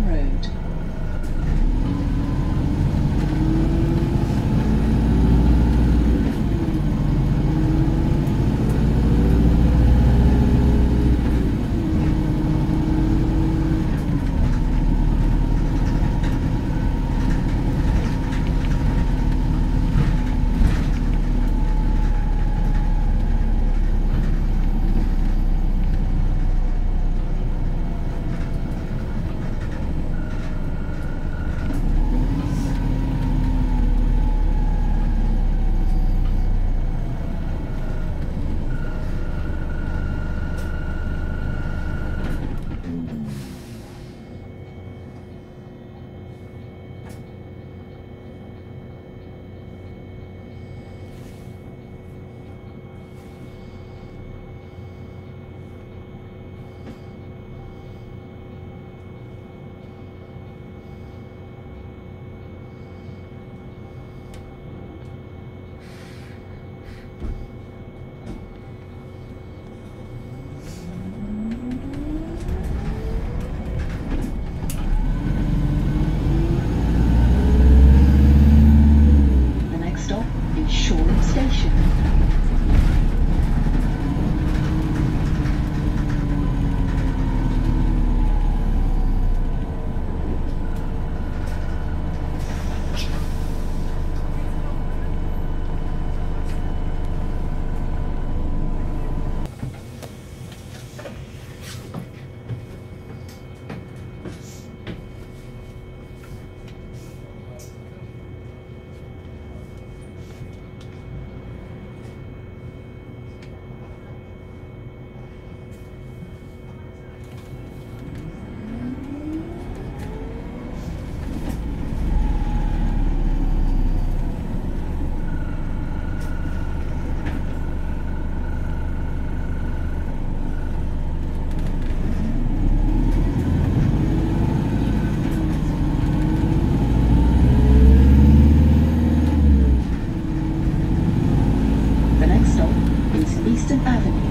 Road. 熟先熟 Eastern Avenue.